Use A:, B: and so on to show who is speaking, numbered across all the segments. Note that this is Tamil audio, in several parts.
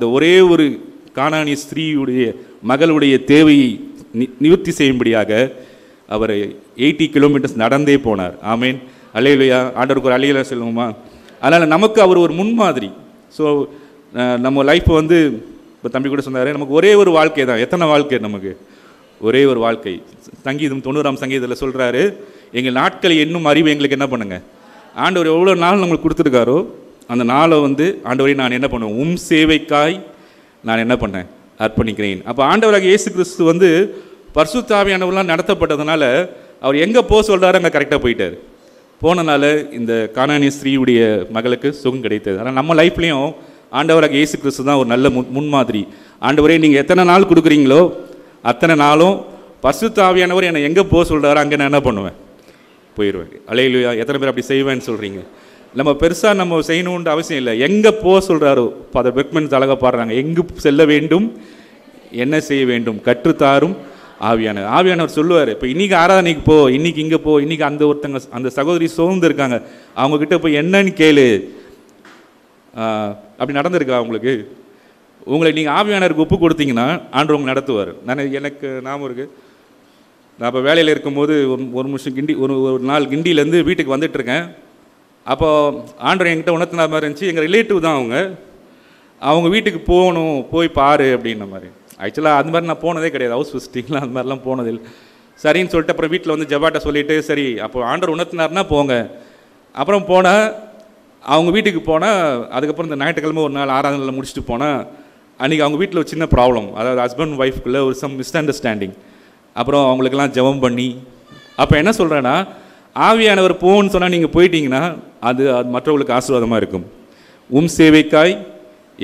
A: இந்த ஒரே ஒரு காணாணி ஸ்திரீயுடைய மகளுடைய தேவையை நி- நிவர்த்தி செய்யும்படியாக அவர் எயிட்டி கிலோமீட்டர்ஸ் நடந்தே போனார். ஆமேன். அலையிலையா ஆண்டவருக்கு ஒரு அலையில சொல்லுவோமா? அதனால் நமக்கு அவர் ஒரு முன்மாதிரி. ஸோ நம்ம லைஃப் வந்து இப்போ தம்பி கூட சொன்னார் நமக்கு ஒரே ஒரு வாழ்க்கை தான். எத்தனை வாழ்க்கை நமக்கு? ஒரே ஒரு வாழ்க்கை. சங்கீதம் தொண்ணூறாம் சங்கீதத்தில் சொல்கிறாரு எங்கள் நாட்களை என்னும் அறிவு எங்களுக்கு என்ன பண்ணுங்க? ஆண்டவர் எவ்வளோ நாள் நம்மளுக்கு கொடுத்துருக்காரோ அந்த நாளை வந்து ஆண்டவரை நான் என்ன பண்ணுவேன்? உம் சேவைக்காய் நான் என்ன பண்ணேன்? அர்ப்பணிக்கிறேன். அப்போ ஆண்டவராக இயேசு கிறிஸ்து வந்து பர்சுத்தாவியானவர்லாம் நடத்தப்பட்டதுனால அவர் எங்கே போக சொல்கிறாரு அங்கே கரெக்டாக போயிட்டார். போனனால இந்த கானானிய ஸ்ரீயுடைய மகளுக்கு சுகம் கிடைத்தது. ஆனால் நம்ம லைஃப்லேயும் ஆண்டவராக இயேசு கிறிஸ்து தான் ஒரு நல்ல முன் முன்மாதிரி. ஆண்டவரே நீங்கள் எத்தனை நாள் கொடுக்குறீங்களோ அத்தனை நாளும் பர்சுத்தாவியானவர் என்னை எங்கே போக சொல்கிறாரோ அங்கே நான் என்ன பண்ணுவேன்? போயிடுவேன் அலையிலுயா எத்தனை பேர் அப்படி செய்வேன்னு சொல்கிறீங்க நம்ம பெருசாக நம்ம செய்யணுன்ற அவசியம் இல்லை. எங்கே போக சொல்கிறாரோ ஃபாதர் பெக்மென்ஸ் அழகாக பாடுறாங்க. எங்கு செல்ல வேண்டும் என்ன செய்ய வேண்டும் கற்றுத்தாரும் ஆவியானவர். ஆவியானவர் சொல்லுவார் இப்போ இன்றைக்கி ஆராதனைக்கு போ இன்னைக்கு இங்கே போ இன்னைக்கு அந்த ஒருத்தங்க அந்த சகோதரி சோர்ந்து இருக்காங்க. அவங்க போய் என்னன்னு கேளு. அப்படி நடந்திருக்கா உங்களுக்கு? உங்களை நீங்கள் ஆவியானவருக்கு ஒப்பு கொடுத்தீங்கன்னா ஆண்டு உங்களை நடத்துவார். நான் எனக்கு ஞாபகம் இருக்குது நான் இப்போ வேலையில் இருக்கும்போது ஒரு ஒரு நிமிஷம் கிண்டி ஒரு ஒரு நாள் கிண்டியிலேருந்து வீட்டுக்கு வந்துட்டு அப்போது அப்போ ஆண்டவர் என்கிட்ட உணர்த்தின மாதிரி இருந்துச்சு. எங்கள் ரிலேட்டிவ் தான் அவங்க. அவங்க வீட்டுக்கு போகணும் போய் பாரு அப்படின்ன மாதிரி. ஆக்சுவலாக அந்த மாதிரி நான் போனதே கிடையாது. ஹவுஸ் விசிட்டிங்லாம் அந்த மாதிரிலாம் போனதில்லை. சரின்னு சொல்லிட்டு அப்புறம் வீட்டில் வந்து ஜபாட்ட சொல்லிவிட்டு சரி அப்போ ஆண்டவர் உணர்த்தினார்னா போங்க. அப்புறம் போனால் அவங்க வீட்டுக்கு போனால் அதுக்கப்புறம் இந்த ஞாயிற்றுக்கிழமை ஒரு நாள் ஆறாவது முடிச்சுட்டு போனால் அன்றைக்கி அவங்க வீட்டில் ஒரு சின்ன ப்ராப்ளம் அதாவது ஹஸ்பண்ட் ஒய்ஃப்குள்ளே ஒரு சம் மிஸ் அண்டர்ஸ்டாண்டிங் அப்புறம் அவங்களுக்கெல்லாம் ஜெபம் பண்ணி அப்போ என்ன சொல்கிறேன்னா ஆவியானவர் போன்னு சொன்னால் நீங்கள் போயிட்டீங்கன்னா அது அது மற்றவர்களுக்கு ஆசீர்வாதமாக இருக்கும். உம் சேவைக்காய்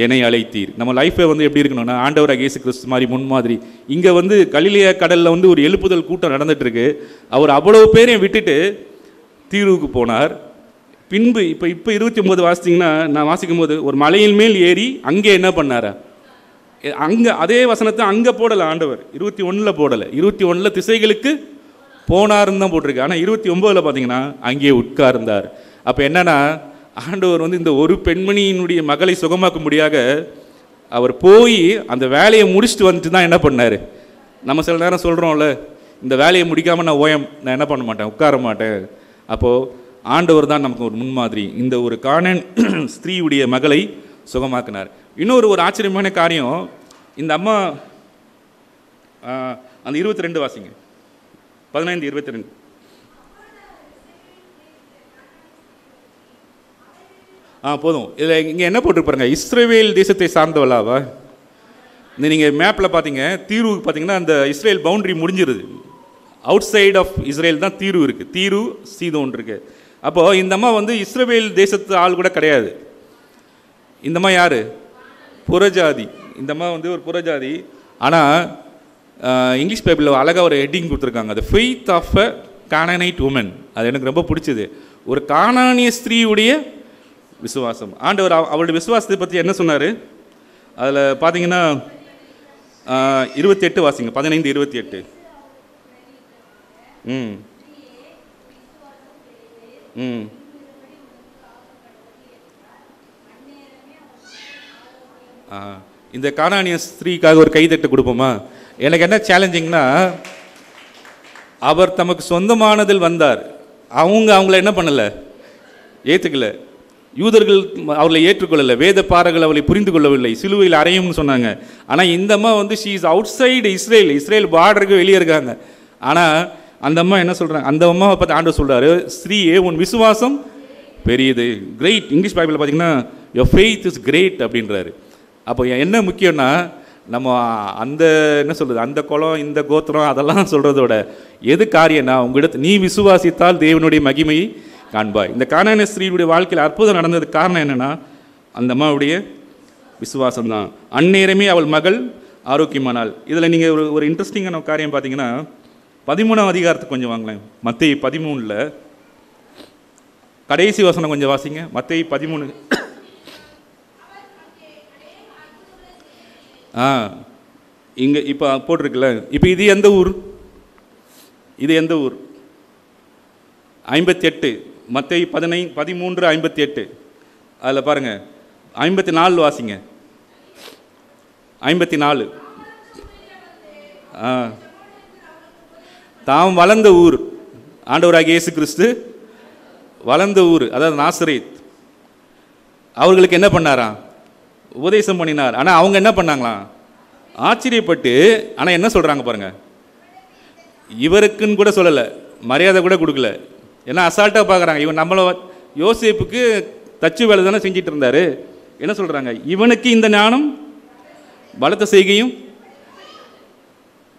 A: என்னை அழைத்தீர். நம்ம லைஃப்பை வந்து எப்படி இருக்கணும்னா ஆண்டவராக இயேசு கிறிஸ்து மாதிரி முன்மாதிரி இங்கே வந்து கலிலியா கடலில் வந்து ஒரு எழுப்புதல் கூட்டம் நடந்துகிட்ருக்கு அவர் அவ்வளோ பேரையும் விட்டுட்டு தீர்வுக்கு போனார். பின்பு இப்போ இப்போ இருபத்தி ஒம்பது வாசித்தீங்கன்னா நான் வாசிக்கும் போது ஒரு மலையின் மேல் ஏறி அங்கே என்ன பண்ணாரா? அங்கே அதே வசனத்தை அங்கே போடலை ஆண்டவர். இருபத்தி ஒன்றில் போடலை. இருபத்தி ஒன்றில் திசைகளுக்கு போனாருன்னு தான் போட்டிருக்கு. ஆனால் இருபத்தி ஒம்போதில் பார்த்தீங்கன்னா அங்கேயே உட்கார்ந்தார். அப்போ என்னன்னா ஆண்டவர் வந்து இந்த ஒரு பெண்மணியினுடைய மகளை சுகமாக்கும்படியாக அவர் போய் அந்த வேலையை முடிச்சுட்டு வந்துட்டு தான் என்ன பண்ணார்? நம்ம சில நேரம் சொல்கிறோம்ல இந்த வேலையை முடிக்காமல் நான் ஓயம் நான் என்ன பண்ண மாட்டேன் உட்கார மாட்டேன். அப்போது ஆண்டவர் தான் நமக்கு ஒரு முன்மாதிரி. இந்த ஒரு காணன் ஸ்திரீயுடைய மகளை சுகமாக்கினார். இன்னொரு ஒரு ஆச்சரியமான காரியம் இந்த அம்மா அந்த இருபத்தி ரெண்டு வாசிங்க. பதினைந்து இருபத்தி ரெண்டு ஆ போதும். இதில் இங்கே என்ன போட்டிருப்பாருங்க இஸ்ரேவேல் தேசத்தை சார்ந்தவளாவா? இந்த நீங்கள் மேப்பில் பார்த்தீங்க தீர்வுக்கு பார்த்தீங்கன்னா அந்த இஸ்ரேல் பவுண்ட்ரி முடிஞ்சிருது. அவுட் சைட் ஆஃப் இஸ்ரேல் தான் தீர்வு இருக்குது தீரு சீதோன் இருக்கு. அப்போது இந்த அம்மா வந்து இஸ்ரேவேல் தேசத்து ஆள் கூட கிடையாது. இந்த அம்மா யார்? புறஜாதி. இந்த அம்மா வந்து ஒரு புறஜாதி. ஆனால் இங்கிலீஷ் பேப்பரில் அழகாக ஒரு ஹெட்டிங் கொடுத்துருக்காங்க. The faith of a Canaanite woman அது எனக்கு ரொம்ப பிடிச்சது. ஒரு கானானிய ஸ்திரீயுடைய விசுவாசம். ஆண்டவர் அவ- அவளுடைய விசுவாசத்தை பற்றி என்ன சொன்னார்? அதில் பார்த்தீங்கன்னா இருபத்தி எட்டு வாசிங்க. பதினைந்து இருபத்தி எட்டு ம். ம் இந்த காணானிய ஸ்திரீக்காக ஒரு கைதட்டு கொடுப்போமா? எனக்கு என்ன சேலஞ்சிங்னா அவர் தமக்கு சொந்தமானதில் வந்தார். அவங்க அவங்கள என்ன பண்ணலை? ஏற்றுக்கல யூதர்கள் அவர்களை ஏற்றுக்கொள்ளலை. வேத பாறைகள் அவளை புரிந்து கொள்ளவில்லை. சிலுவையில் அறையும்னு சொன்னாங்க. ஆனால் இந்த அம்மா வந்து she is outside Israel Israel பார்டருக்கு வெளியே இருக்காங்க. ஆனால் அந்த அம்மா என்ன சொல்கிறாங்க அந்த அம்மாவை பார்த்து ஆண்டு சொல்கிறாரு ஸ்ரீயே உன் விசுவாசம் பெரியது. கிரேட் இங்கிலீஷ் பைபிளில் பார்த்தீங்கன்னா யோர் ஃபெய்த் இஸ் கிரேட் அப்படின்றாரு. அப்போ என்ன முக்கியம்னா நம்ம அந்த என்ன சொல்கிறது அந்த குளம் இந்த கோத்திரம் அதெல்லாம் சொல்கிறதோட எது காரியம்னா உங்களிடத்து நீ விசுவாசித்தால் தேவனுடைய மகிமையை காண்பாய். இந்த காணான ஸ்ரீனுடைய வாழ்க்கையில் அற்புதம் நடந்ததுக்கு காரணம் என்னென்னா அந்த அம்மாவுடைய விசுவாசம் தான். அந்நேரமே அவள் மகள் ஆரோக்கியமானாள். இதில் நீங்கள் ஒரு ஒரு இன்ட்ரெஸ்டிங்கான காரியம் பார்த்தீங்கன்னா பதிமூணாம் அதிகாரத்துக்கு கொஞ்சம் வாங்களேன் மத்திய பதிமூணில் கடைசி வசனம் கொஞ்சம் வாசிங்க. மத்திய பதிமூணு ஆ இங்கே இப்போ போட்டிருக்குல்ல. இப்போ இது எந்த ஊர்? இது எந்த ஊர்? ஐம்பத்தி எட்டு மற்ற பதினை பதிமூன்று ஐம்பத்தி எட்டு அதில் பாருங்கள் ஐம்பத்தி நாலு வாசிங்க. ஐம்பத்தி நாலு ஆ. தாம் வளர்ந்த ஊர். ஆண்டவராக இயேசு கிறிஸ்து வளர்ந்த ஊர். அதாவது நாசரேத். அவர்களுக்கு என்ன பண்ணாராம்? உபதேசம் பண்ணினார். ஆனால் அவங்க என்ன பண்ணாங்களாம்? ஆச்சரியப்பட்டு ஆனால் என்ன சொல்கிறாங்க பாருங்கள் இவருக்குன்னு கூட சொல்லலை. மரியாதை கூட கொடுக்கல. ஏன்னா அசால்ட்டாக பார்க்குறாங்க. இவன் நம்மளை யோசிப்புக்கு தச்சு வேலை தானே செஞ்சிட்டு இருந்தார். என்ன சொல்கிறாங்க இவனுக்கு இந்த ஞானம் பலத்த செய்கையும்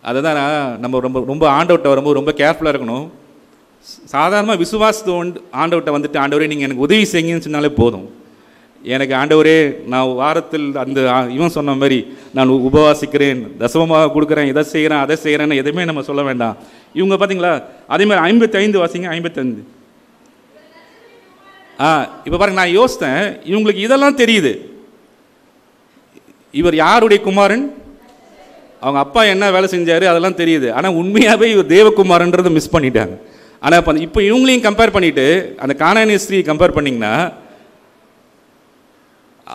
A: அதை தான் நம்ம ரொம்ப ரொம்ப ஆண்டவர்கிட்ட வரும்போது ரொம்ப கேர்ஃபுல்லாக இருக்கணும். சாதாரணமாக விசுவாசத்தோண்டு வந்து வந்துட்டு ஆண்டவரே நீங்கள் எனக்கு உதவி செய்யுங்கன்னு சொன்னாலே போதும். எனக்கு ஆண்டவரே நான் வாரத்தில் அந்த இவன் சொன்ன மாதிரி நான் உபவாசிக்கிறேன் தசமமாக கொடுக்குறேன் இதை செய்கிறேன் அதை செய்கிறேன்னு எதுவுமே நம்ம சொல்ல வேண்டாம். இவங்க பார்த்தீங்களா? அதே மாதிரி ஐம்பத்தைந்து வாசிங்க ஐம்பத்தைந்து. ஆ இப்போ பாருங்க நான் யோசித்தேன் இவங்களுக்கு இதெல்லாம் தெரியுது. இவர் யாருடைய குமாரன்? அவங்க அப்பா என்ன வேலை செஞ்சார் அதெல்லாம் தெரியுது. ஆனால் உண்மையாகவே இவர் தேவகுமாரன்றதை மிஸ் பண்ணிட்டாங்க. ஆனால் இப்போ இப்போ இவங்களையும் கம்பேர் பண்ணிவிட்டு அந்த காணானிய ஸ்ரீ கம்பேர் பண்ணிங்கன்னா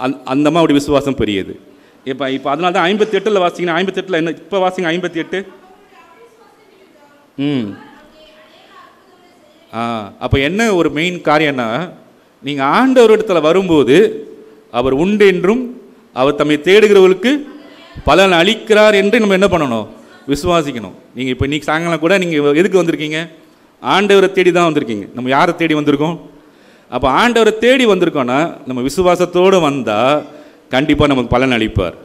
A: அந் அந்த அம்மாவுடைய விசுவாசம் பெரியது. இப்போ இப்போ அதனால தான் ஐம்பத்தி எட்டில் வாசிங்கன்னா ஐம்பத்தி எட்டில் என்ன இப்போ வாசிங்க ஐம்பத்தி எட்டு ம். ஆ அப்போ என்ன ஒரு மெயின் காரியம்னா நீங்கள் ஆண்டவர் இடத்துல வரும்போது அவர் உண்டு என்றும் அவர் தம்மை தேடுகிறவர்களுக்கு பலன் அளிக்கிறார் என்று நம்ம என்ன பண்ணணும்? விசுவாசிக்கணும். நீங்கள் இப்போ இன்றைக்கி சாயங்காலம் கூட நீங்கள் எதுக்கு வந்திருக்கீங்க? ஆண்டவரை தேடி தான் வந்திருக்கீங்க. நம்ம யாரை தேடி வந்திருக்கோம்? அப்போ ஆண்டவரை தேடி வந்திருக்கோன்னா நம்ம விசுவாசத்தோடு வந்தால் கண்டிப்பாக நமக்கு பலன் அளிப்பார்.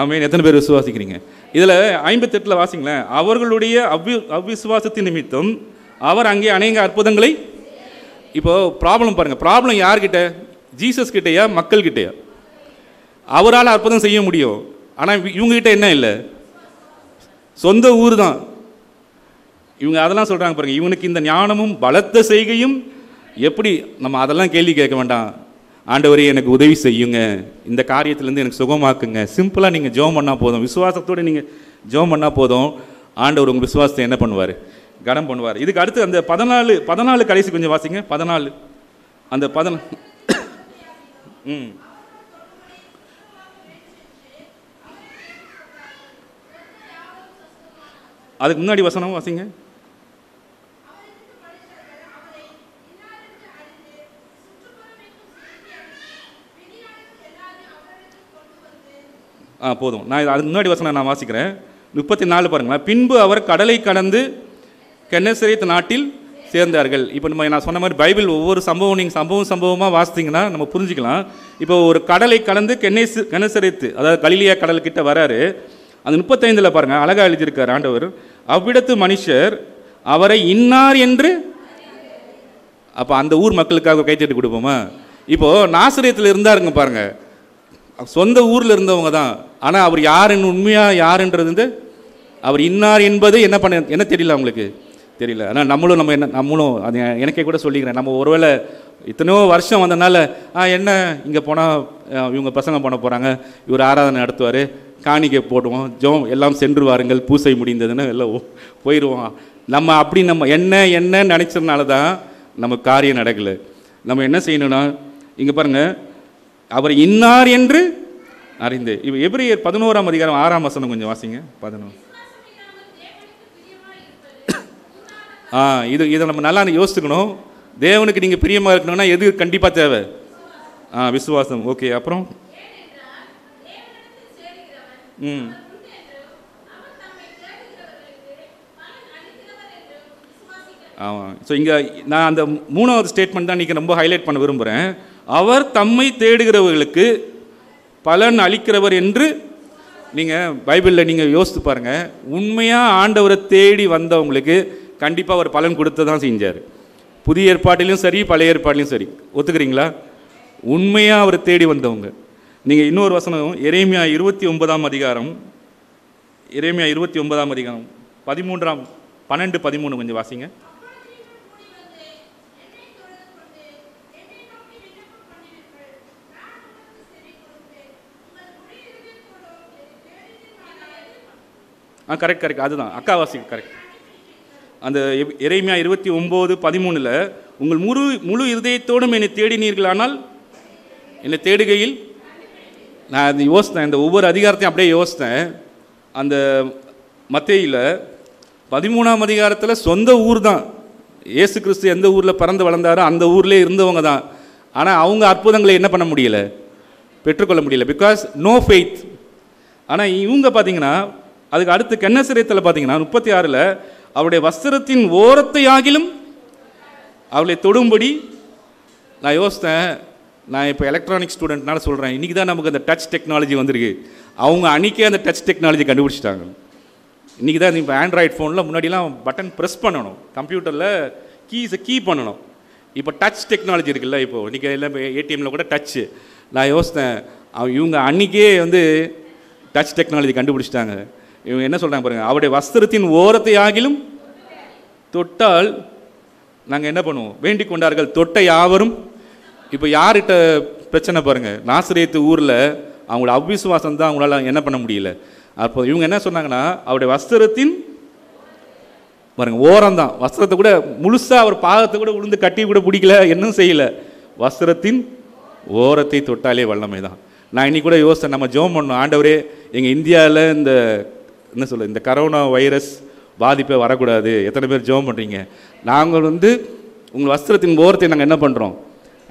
A: ஆமீன். எத்தனை பேர் விசுவாசிக்கிறீங்க? இதில் ஐம்பத்தெட்டில் வாசிங்களேன். அவர்களுடைய அவ்வி அவ்விசுவாசத்தின் நிமித்தம் அவர் அங்கே அநேக அற்புதங்களை இப்போது ப்ராப்ளம் பாருங்கள் ப்ராப்ளம் யார்கிட்ட? ஜீசஸ் கிட்டேயா? மக்கள்கிட்டயா அவரால் அற்புதம் செய்ய முடியும். ஆனால் இவங்ககிட்ட என்ன இல்லை? சொந்த ஊர் தான் இவங்க அதெல்லாம் சொல்கிறாங்க பாருங்கள் இவனுக்கு இந்த ஞானமும் பலத்த செய்கையும் எப்படி நம்ம அதெல்லாம் கேள்வி கேட்க வேண்டாம். ஆண்டவரே எனக்கு உதவி செய்யுங்க. இந்த காரியத்திலேருந்து எனக்கு சுகமாக்குங்க. சிம்பிளாக நீங்கள் ஜெபம் பண்ணால் போதும். விசுவாசத்தோடு நீங்கள் ஜெபம் பண்ணால் போதும். ஆண்டவர் உங்கள் விசுவாசத்தை என்ன பண்ணுவார்? கனம் பண்ணுவார். இதுக்கு அடுத்து அந்த பதினாலு பதினாலு கடைசி கொஞ்சம் வாசிங்க. பதினாலு. அந்த பதின ம். அதுக்கு முன்னாடி வசனம் வாசிங்க. போதும். நான் அதுக்கு முன்னாடி வசனம் நான் வாசிக்கிறேன். முப்பத்தி நாலு பாருங்களேன். பின்பு அவர் கடலை கடந்து கென்னசரித் நாட்டில் சேர்ந்தார்கள். இப்போ நம்ம நான் சொன்ன மாதிரி பைபிள் ஒவ்வொரு சம்பவம் நீங்கள் சம்பவம் சம்பவமாக வாசித்தீங்கன்னா நம்ம புரிஞ்சுக்கலாம். இப்போ ஒரு கடலை கலந்து கென்னேசு கென்னசரேத்து அதாவது கலிலியா கடல் கிட்ட வராரு. அந்த முப்பத்தைந்தில் பாருங்கள் அழகாக எழுதியிருக்கார் ஆண்டவர். அவ்விடத்து மனுஷர் அவரை இன்னார் என்று அப்போ அந்த ஊர் மக்களுக்காக கைத்தட்டு கொடுப்போமா? இப்போது நாசிரியத்தில் இருந்தாருங்க பாருங்கள் சொந்த ஊரில் இருந்தவங்க தான். ஆனால் அவர் யாருன்னு உண்மையாக யாருன்றது வந்து அவர் இன்னார் என்பது என்ன பண்ண என்ன தெரியல அவங்களுக்கு. தெரியல. ஆனால் நம்மளும் நம்ம என்ன நம்மளும் அது எனக்கே கூட சொல்லிக்கிறேன். நம்ம ஒருவேளை இத்தனையோ வருஷம் வந்தனால ஆ என்ன இங்கே போனால் இவங்க பசங்க பண்ண போகிறாங்க இவர் ஆராதனை நடத்துவார் காணிக்கை போடுவோம் ஜோம் எல்லாம் சென்று வாருங்கள் பூசை முடிந்ததுன்னு எல்லாம் போயிடுவோம் நம்ம அப்படி நம்ம என்ன என்ன நினச்சதுனால தான் நம்ம காரியம் நடக்கலை. நம்ம என்ன செய்யணும்னா இங்கே பாருங்கள் அவர் இன்னார் என்று அறிந்து. இப்போ எபிரியர் பதினோராம் அதிகாரம் ஆறாம் வசனம் கொஞ்சம் வாசிங்க. பதினோரு. ஆ இது இதை நம்ம நல்லா யோசிச்சுக்கணும். தேவனுக்கு நீங்கள் பிரியமாக இருக்கணும்னா எது கண்டிப்பாக தேவை? ஆ விசுவாசம். ஓகே அப்புறம்? ம். ஆமாம் ஸோ இங்கே நான் அந்த மூணாவது ஸ்டேட்மெண்ட் தான் இன்றைக்கி ரொம்ப ஹைலைட் பண்ண விரும்புகிறேன் அவர் தம்மை தேடுகிறவர்களுக்கு பலன் அளிக்கிறவர் என்று நீங்கள் பைபிளில் நீங்கள் யோசித்து பாருங்கள் உண்மையாக ஆண்டவரை தேடி வந்தவங்களுக்கு கண்டிப்பாக அவர் பலன் கொடுத்து தான் செஞ்சார். புதிய ஏற்பாட்டிலையும் சரி பழைய ஏற்பாட்டிலையும் சரி. ஒத்துக்கிறீங்களா? உண்மையாக அவரை தேடி வந்தவங்க. நீங்கள் இன்னொரு வசனம் எரேமியா இருபத்தி ஒன்பதாம் அதிகாரம். எரேமியா இருபத்தி ஒன்பதாம் அதிகாரம். பதிமூன்றாம் பன்னெண்டு பதிமூணு கொஞ்சம் வாசிங்க. ஆ கரெக்ட் கரெக்ட் அதுதான். அக்கா கரெக்ட் அந்த இறைமையா இருபத்தி ஒம்பது பதிமூணில் உங்கள் முழு முழு இருதயத்தோடும் என்னை தேடினீர்களானால் என்னை தேடுகையில் நான் அது யோசித்தேன். இந்த ஒவ்வொரு அதிகாரத்தையும் அப்படியே யோசித்தேன். அந்த மத்தியில் பதிமூணாம் அதிகாரத்தில் சொந்த ஊர் தான். ஏசு கிறிஸ்து எந்த ஊரில் பிறந்து வளர்ந்தாரோ அந்த ஊர்லேயே இருந்தவங்க தான். ஆனால் அவங்க அற்புதங்களை என்ன பண்ண முடியல? பெற்றுக்கொள்ள முடியல. பிகாஸ் நோ ஃபெய்த் ஆனால் இவங்க பார்த்தீங்கன்னா அதுக்கு அடுத்து கென்னசிரியத்தில் பார்த்தீங்கன்னா முப்பத்தி ஆறில் அவருடைய வஸ்திரத்தின் ஓரத்தை ஆகிலும் அவளை தொடும்படி நான் யோசித்தேன். நான் இப்போ எலக்ட்ரானிக் ஸ்டூடெண்ட்னால சொல்கிறேன் இன்றைக்கி தான் நமக்கு அந்த டச் டெக்னாலஜி வந்திருக்கு. அவங்க அன்றைக்கே அந்த டச் டெக்னாலஜி கண்டுபிடிச்சிட்டாங்க. இன்றைக்கி தான் இப்போ ஆண்ட்ராய்ட் ஃபோனில் முன்னாடிலாம் பட்டன் ப்ரெஸ் பண்ணணும். கம்ப்யூட்டரில் கீஸை கீ பண்ணணும். இப்போ டச் டெக்னாலஜி இருக்குல்ல இப்போ. இன்றைக்கி எல்லாம் ஏடிஎம்மில் கூட டச்சு நான் யோசித்தேன். அவ- இவங்க அன்றைக்கே வந்து டச் டெக்னாலஜி கண்டுபிடிச்சிட்டாங்க. இவங்க என்ன சொல்கிறாங்க பாருங்கள் அவருடைய வஸ்திரத்தின் ஓரத்தை ஆகிலும் தொட்டால் நாங்கள் என்ன பண்ணுவோம்? வேண்டிக் கொண்டார்கள் தொட்ட யாவரும்? இப்போ யார்கிட்ட பிரச்சனை பாருங்கள் நாசிரியத்து ஊரில் அவங்களோட அவ்விசுவாசம் தான் அவங்களால என்ன பண்ண முடியல. அப்போ இவங்க என்ன சொன்னாங்கன்னா அவருடைய வஸ்திரத்தின் பாருங்க ஓரம் தான். வஸ்திரத்தை கூட முழுசாக அவர் பாதத்தை கூட உளுந்து கட்டி கூட பிடிக்கல என்னும் செய்யல. வஸ்திரத்தின் ஓரத்தை தொட்டாலே வல்லமை தான். நான் இன்னைக்கு கூட யோசித்தேன் நம்ம ஜோம் பண்ணோம் ஆண்டவரே எங்கள் இந்தியாவில் இந்த என்ன சொல்ல இந்த கரோனா வைரஸ் பாதிப்பே வரக்கூடாது. எத்தனை பேர் ஜெபம் பண்ணுறீங்க நாங்கள் வந்து உங்கள் வஸ்திரத்தின் ஓரத்தை நாங்கள் என்ன பண்ணுறோம்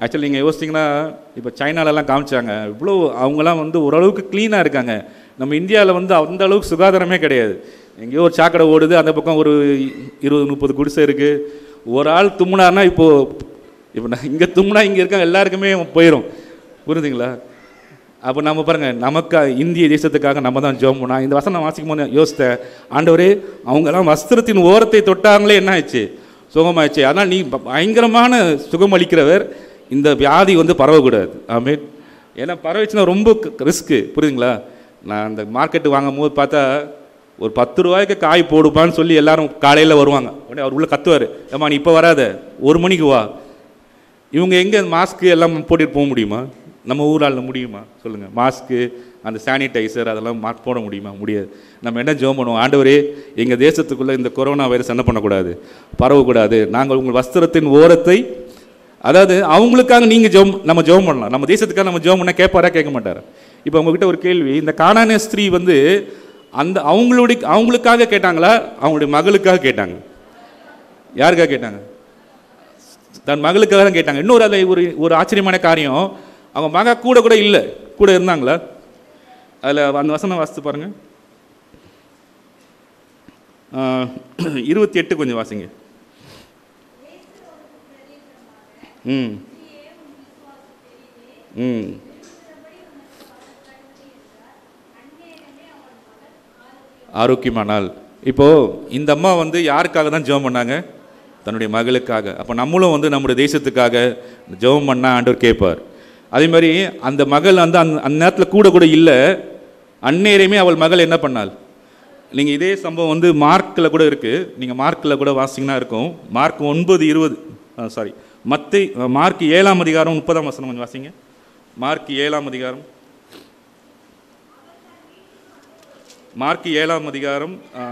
A: ஆக்சுவலி நீங்கள் யோசிச்சிங்கன்னா இப்போ சைனாலெல்லாம் காமிச்சாங்க. இவ்வளோ அவங்களாம் வந்து ஓரளவுக்கு க்ளீனாக இருக்காங்க. நம்ம இந்தியாவில் வந்து அந்த அளவுக்கு சுகாதாரமே கிடையாது. எங்கேயோ ஒரு சாக்கடை ஓடுது அந்த பக்கம் ஒரு இருபது முப்பது குடிசை இருக்குது ஒரு ஆள் தும்முனார்னா இப்போது இப்போ நான் இங்கே தும்முனா இங்கே இருக்காங்க எல்லாருக்குமே போயிடும் புரிஞ்சுங்களா அப்போ நம்ம பாருங்கள் நமக்கு இந்திய தேசத்துக்காக நம்ம தான் ஜோம் பண்ணோம். இந்த வசனம் வாசிக்கும் போது யோசித்தேன். ஆண்டவரே அவங்கெல்லாம் வஸ்திரத்தின் ஓரத்தை தொட்டாங்களே என்ன ஆயிடுச்சு சுகமாயிடுச்சு. ஆனால் நீ பயங்கரமான சுகம் அளிக்கிறவர் இந்த வியாதி வந்து பரவக்கூடாது. ஆமீன். ஏன்னா பரவிச்சுன்னா ரொம்ப ரிஸ்க்கு. புரியுதுங்களா? நான் அந்த மார்க்கெட்டு வாங்கும் போது பார்த்தா ஒரு பத்து ரூபாய்க்கு காய் போடுப்பான்னு சொல்லி எல்லாரும் காலையில் வருவாங்க. உடனே அவர் உள்ளே கத்துவார். ஏம்மா நீ இப்போ வராத. ஒரு மணிக்கு வா. இவங்க எங்கே மாஸ்க்கு எல்லாம் போட்டுட்டு போக முடியுமா? நம்ம ஊரால் முடியுமா? சொல்லுங்கள் மாஸ்க்கு அந்த சானிடைசர் அதெல்லாம் மா போட முடியுமா? முடியாது. நம்ம என்ன ஜோம் பண்ணுவோம்? ஆண்டவரே எங்கள் தேசத்துக்குள்ளே இந்த கொரோனா வைரஸ் என்ன பண்ணக்கூடாது? பரவக்கூடாது. நாங்கள் உங்கள் வஸ்திரத்தின் ஓரத்தை அதாவது அவங்களுக்காக நீங்கள் ஜோம் நம்ம ஜெபம் பண்ணலாம். நம்ம தேசத்துக்காக நம்ம ஜோம் பண்ணால் கேட்பாரா? கேட்க மாட்டாரா? இப்போ உங்ககிட்ட ஒரு கேள்வி. இந்த காணான ஸ்திரீ வந்து அந்த அவங்களுடைய அவங்களுக்காக கேட்டாங்களா? அவங்களுடைய மகளுக்காக கேட்டாங்க. யாருக்காக கேட்டாங்க? தன் மகளுக்காக தான் கேட்டாங்க. இன்னொரு அதை ஒரு ஒரு ஆச்சரியமான காரியம். அவங்க மக கூட கூட இல்லை. கூட இருந்தாங்களா? அதில் அந்த வசனம் வாசித்து பாருங்க. இருபத்தி எட்டு கொஞ்சம் வாசிங்க. ம். ம். ஆரோக்கியமானால். இப்போது இந்த அம்மா வந்து யாருக்காக தான் ஜெபம் பண்ணாங்க? தன்னுடைய மகளுக்காக. அப்போ நம்மளும் வந்து நம்முடைய தேசத்துக்காக ஜெபம் பண்ணால் ஆண்டவர் கேட்பார். அதே மாதிரி அந்த மகள் வந்து அந்த அந்த நேரத்தில் கூட கூட இல்லை. அந்நேரமே அவள் மகள் என்ன பண்ணாள்? நீங்கள் இதே சம்பவம் வந்து மார்க்கில் கூட இருக்குது நீங்கள் மார்க்கில் கூட வாசிங்கன்னா இருக்கும். மார்க் ஒன்பது இருபது சாரி மத்தை மார்க் ஏழாம் அதிகாரம் முப்பதாம் வசனம் கொஞ்சம் வாசிங்க. மார்க் ஏழாம் அதிகாரம். மார்க் ஏழாம் அதிகாரம் ஆ,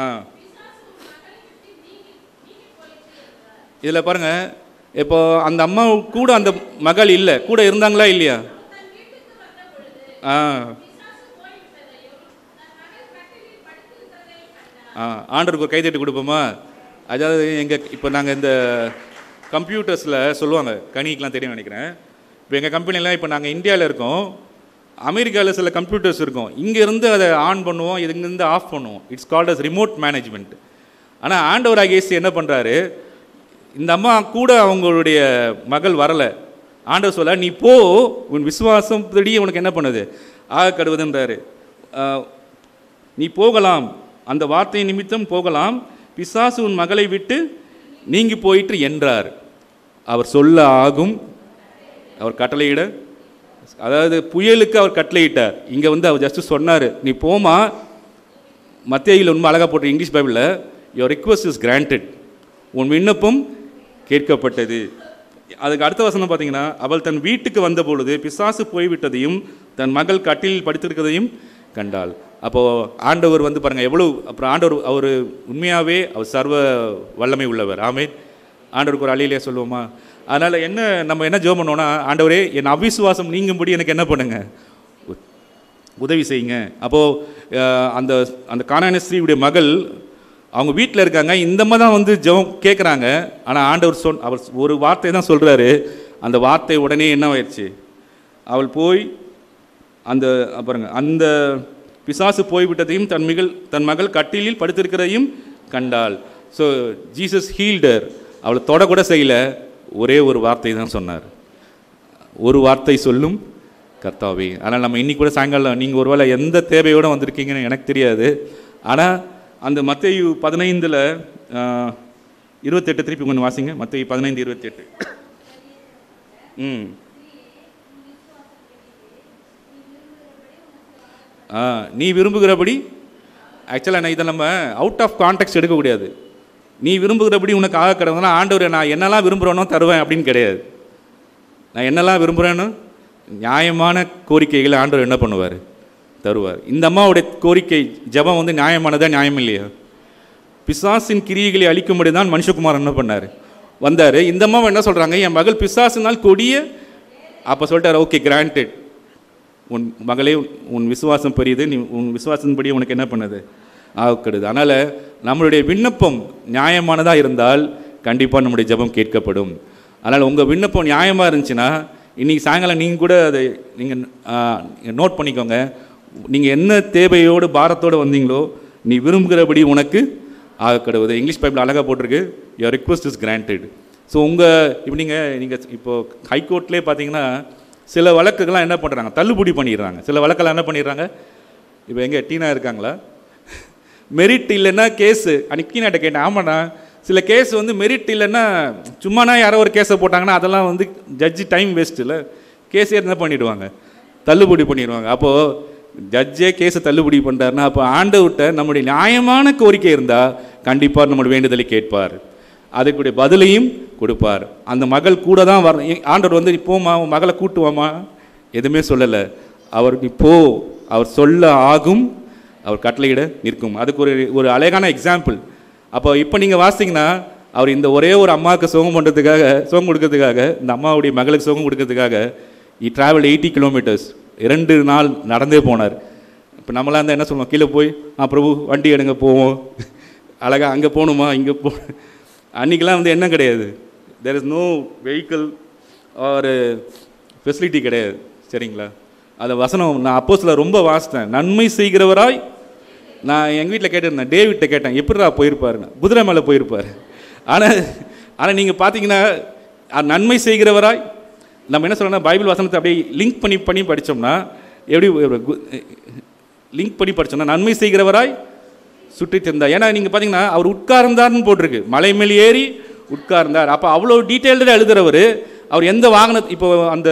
A: ஆ இதில் பாருங்கள் இப்போ அந்த அம்மா கூட அந்த மகள் இல்லை. கூட இருந்தாங்களா இல்லையா? ஆ. ஆ ஆண்டருக்கு ஒரு கைதட்டி கொடுப்போமா? அதாவது எங்கள் இப்போ நாங்கள் இந்த கம்ப்யூட்டர்ஸில் சொல்லுவாங்க கணிக்கெலாம் தெரியும் நினைக்கிறேன். இப்போ எங்கள் கம்பெனிலாம் இப்போ நாங்கள் இந்தியாவில் இருக்கோம். அமெரிக்காவில் சில கம்ப்யூட்டர்ஸ் இருக்கும். இங்கேருந்து அதை ஆன் பண்ணுவோம் இதுங்கிருந்து ஆஃப் பண்ணுவோம். It's called as remote management ஆனால் ஆண்டவர் ஆகியேசி என்ன பண்ணுறாரு இந்த அம்மா கூட அவங்களுடைய மகள் வரலை. ஆண்டவர் சொல்ல நீ போ உன் விசுவாசம் படி உனக்கு என்ன பண்ணுது? ஆக கடுவதுன்றாரு. நீ போகலாம். அந்த வார்த்தை நிமித்தம் போகலாம். பிசாசு உன் மகளை விட்டு நீங்கி போயிட்டு என்றார். அவர் சொல்ல ஆகும். அவர் கட்டளையிட அதாவது புயலுக்கு அவர் கட்டளையிட்டார் இங்கே வந்து அவர் ஜஸ்ட் சொன்னார் நீ போமா மத்தியில் உண்மை அழகாக போட்டு இங்கிலீஷ் பைபிளில் யுவர் ரிக்வஸ்ட் இஸ் கிராண்டட் உன் விண்ணப்பம் கேட்கப்பட்டது. அதுக்கு அடுத்த வசனம் பார்த்தீங்கன்னா அவள் தன் வீட்டுக்கு வந்த பொழுது பிசாசு போய்விட்டதையும் தன் மகள் கட்டிலில் படுத்திருக்கிறதையும் கண்டாள். அப்போது ஆண்டவர் வந்து பாருங்கள் எவ்வளோ அப்புறம் ஆண்டவர் அவர் உண்மையாகவே அவர் சர்வ வல்லமை உள்ளவர். ஆமே ஆண்டவருக்கு ஒரு அழியிலே சொல்லுவோமா? அதனால் என்ன நம்ம என்ன ஜோ பண்ணோன்னா ஆண்டவரே என் அவிசுவாசம் நீங்கும்படி எனக்கு என்ன பண்ணுங்க? உதவி செய்யுங்க. அப்போது அந்த அந்த காணான ஸ்ரீயுடைய மகள் அவங்க வீட்டில் இருக்காங்க. இந்த மாதிரி தான் வந்து ஜெபம் கேட்குறாங்க ஆனால் ஆண்டவர் சொல் அவர் ஒரு வார்த்தை தான் சொல்கிறாரு அந்த வார்த்தை உடனே என்ன ஆயிடுச்சு? அவள் போய் அந்த பாருங்க அந்த பிசாசு போய்விட்டதையும் தன் மிகள் தன் மகள் கட்டிலில் படுத்திருக்கிறதையும் கண்டாள். ஸோ ஜீசஸ் ஹீல்டர் அவளை தொட கூட செய்யல. ஒரே ஒரு வார்த்தை தான் சொன்னார். ஒரு வார்த்தை சொல்லும் கர்த்தாவே. ஆனால் நம்ம இன்னைக்கு கூட சாயங்காலம் நீங்கள் ஒருவேளை எந்த தேவையோடு வந்திருக்கீங்கன்னு எனக்கு தெரியாது. ஆனால் அந்த மத்தையு பதினைந்தில் இருபத்தெட்டு திருப்பி கொஞ்சம் வாசிங்க. மத்தேயு பதினைந்து இருபத்தெட்டு. ம். ஆ நீ விரும்புகிறபடி ஆக்சுவலாக நான் இதை நம்ம அவுட் ஆஃப் கான்டெக்ட் எடுக்கக்கூடாது. நீ விரும்புகிறபடி உனக்கு ஆக கிடந்தனா ஆண்டவர் நான் என்னெல்லாம் விரும்புகிறேனோ தருவேன் அப்படின்னு கிடையாது. நான் என்னெல்லாம் விரும்புகிறேன்னு நியாயமான கோரிக்கைகளை ஆண்டவர் என்ன பண்ணுவார்? தருவார். இந்த அம்மாவுடைய கோரிக்கை ஜெபம் வந்து நியாயமானதா நியாயம் இல்லையா பிசாசின் கிரியைகளை அழிக்கும்படி தான் மனுஷகுமார் என்ன பண்ணார்? வந்தார். இந்த அம்மாவை என்ன சொல்கிறாங்க என் மகள் பிசாசினால் கொடிய அப்போ சொல்லிட்டார் ஓகே கிராண்டட் உன் மகளே உன் விசுவாசம் பெரியது. நீ உன் விசுவாசத்தின்படி உனக்கு என்ன பண்ணுது? ஆகப்படுது அதனால் நம்மளுடைய விண்ணப்பம் நியாயமானதாக இருந்தால் கண்டிப்பாக நம்முடைய ஜெபம் கேட்கப்படும். அதனால் உங்கள் விண்ணப்பம் நியாயமாக இருந்துச்சுன்னா இன்றைக்கி சாயங்காலம் நீங்கள் கூட அதை நீங்கள் நோட் பண்ணிக்கோங்க. நீங்கள் என்ன தேவையோடு பாரத்தோடு வந்தீங்களோ நீ விரும்புகிறபடி உனக்கு ஆகக்கடுவது இங்கிலீஷ் பைப்பில் அழகாக போட்டிருக்கு. Your request is granted so உங்கள் இப்போ நீங்கள் நீங்கள் இப்போது ஹைகோர்ட்லேயே பார்த்தீங்கன்னா சில வழக்குகள்லாம் என்ன பண்ணுறாங்க தள்ளுபடி பண்ணிடுறாங்க. சில வழக்கெல்லாம் என்ன பண்ணிடுறாங்க? இப்போ எங்கே டீனா இருக்காங்களா? மெரிட் இல்லைன்னா கேஸு. அன்னைக்கு டீனாட்ட கேட்டேன். ஆமாண்ணா சில கேஸ் வந்து மெரிட் இல்லைன்னா சும்மானா யாரோ ஒரு கேஸை போட்டாங்கன்னா அதெல்லாம் வந்து ஜட்ஜி டைம் வேஸ்ட் இல்லை கேஸே என்ன பண்ணிவிடுவாங்க தள்ளுபடி பண்ணிடுவாங்க. அப்போது ஜட்ஜே கேஸை தள்ளுபடி பண்ணுறாருன்னா அப்போ ஆண்டவர்கிட்ட நம்முடைய நியாயமான கோரிக்கை இருந்தால் கண்டிப்பாக நம்முடைய வேண்டுதலை கேட்பார். அதுக்குடைய பதிலையும் கொடுப்பார். அந்த மகள் கூட தான் வர ஆண்டவர் வந்து இப்போமா உன் மகளை கூட்டுவாமா எதுவுமே சொல்லலை. அவர் இப்போ போ. அவர் சொல்ல ஆகும் அவர் கட்டளையிட நிற்கும். அதுக்கு ஒரு ஒரு அழகான எக்ஸாம்பிள் அப்போ இப்போ நீங்கள் வாசிங்கன்னா அவர் இந்த ஒரே ஒரு அம்மாவுக்கு சுகம் பண்ணுறதுக்காக சுகம் கொடுக்கறதுக்காக இந்த அம்மாவுடைய மகளுக்கு சுகம் கொடுக்கறதுக்காக இ ட்ராவல் எயிட்டி கிலோமீட்டர்ஸ் இரண்டு நாள் நடந்தே போனார். இப்போ நம்மளாம் இருந்தால் என்ன சொல்லுவோம்? கீழே போய் ஆ பிரபு வண்டி எடுங்க போவோம். அழகா அங்கே போகணுமா? இங்கே போ. அன்றைக்கெலாம் வந்து என்ன கிடையாது. தெர் இஸ் நோ வெஹிக்கிள் ஒரு ஃபெசிலிட்டி கிடையாது. சரிங்களா? அந்த வசனம் நான் அப்போ ரொம்ப வாசித்தேன். நன்மை செய்கிறவராய் நான் எங்கள் வீட்டில் கேட்டிருந்தேன் டேவிட்ட கேட்டேன் எப்படிடா போயிருப்பாருன்னு? குதிரை மேலே போயிருப்பார். ஆனால் ஆனால் நீங்கள் பார்த்தீங்கன்னா நன்மை செய்கிறவராய் நம்ம என்ன சொல்லணும்னா பைபிள் வசனத்தை அப்படியே லிங்க் பண்ணி பண்ணி படித்தோம்னா எப்படி லிங்க் பண்ணி படித்தோம்னா நன்மை செய்கிறவராய் சுற்றி திரிந்தார். ஏன்னா நீங்கள் பார்த்தீங்கன்னா அவர் உட்கார்ந்தார்னு போட்டிருக்கு. மலை மேல் ஏறி உட்கார்ந்தார். அப்போ அவ்வளோ டீட்டெயில்டாக எழுதுறவர் அவர் எந்த வாகன இப்போ அந்த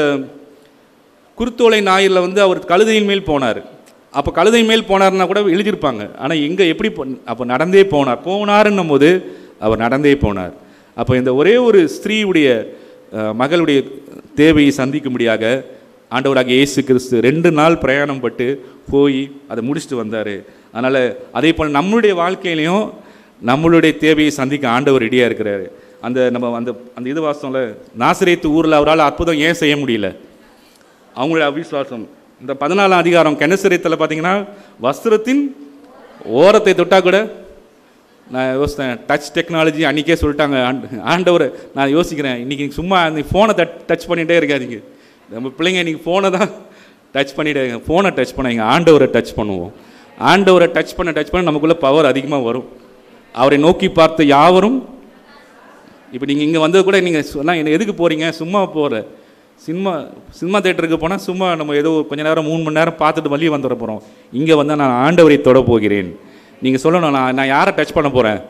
A: குருத்தோலை ஞாயிறில் வந்து அவர் கழுதையின் மேல் போனார். அப்போ கழுதை மேல் போனார்னா கூட எழுதியிருப்பாங்க. ஆனால் எங்கே எப்படி அப்போ நடந்தே போனார். போனாருன்னும் போது அவர் நடந்தே போனார். அப்போ இந்த ஒரே ஒரு ஸ்திரீவுடைய மகளுடைய தேவையை சந்திக்கும்படியாக ஆண்டவராக இயேசு கிறிஸ்து ரெண்டு நாள் பிரயாணம் பட்டு போய் அதை முடிச்சுட்டு வந்தார். அதனால் அதே போல் நம்மளுடைய வாழ்க்கையிலையும் நம்மளுடைய தேவையை சந்திக்க ஆண்டவர் ரெடியாக இருக்கிறாரு. அந்த நம்ம அந்த அந்த இது வாசம்ல நாசிரியத்து ஊரில் அவரால் அற்புதம் ஏன் செய்ய முடியல? அவங்களுடைய அவிஸ்வாசம் இந்த பதினாலாம் அதிகாரம் கெனசரியத்தில் பார்த்தீங்கன்னா வஸ்திரத்தின் ஓரத்தை தொட்டால் கூட நான் யோசித்தேன் டச் டெக்னாலஜி அன்றைக்கே சொல்லிட்டாங்க. ஆண்டு ஆண்டவர் நான் யோசிக்கிறேன். இன்றைக்கி சும்மா அந்த ஃபோனை டச் டச் பண்ணிகிட்டே இருக்காதிங்க. நம்ம பிள்ளைங்க இன்றைக்கி ஃபோனை தான் டச் பண்ணிட்டே ஃபோனை டச் பண்ணாங்க ஆண்டவரை டச் பண்ணுவோம். ஆண்டவரை டச் பண்ண டச் பண்ண நமக்குள்ளே பவர் அதிகமாக வரும். அவரை நோக்கி பார்த்த யாவரும் இப்போ நீங்கள் இங்கே வந்தது கூட நீங்கள் சொன்னால் என்ன எதுக்கு போகிறீங்க சும்மா போகிற சினிமா சினிமா தேட்டருக்கு போனால் சும்மா நம்ம ஏதோ கொஞ்ச நேரம் மூணு மணி நேரம் பார்த்துட்டு வெளியே வந்துட போகிறோம் இங்கே வந்தால் நான் ஆண்டவரை தொட போகிறேன். நீங்கள் சொல்லணும் நான் நான் யாரை டச் பண்ண போகிறேன்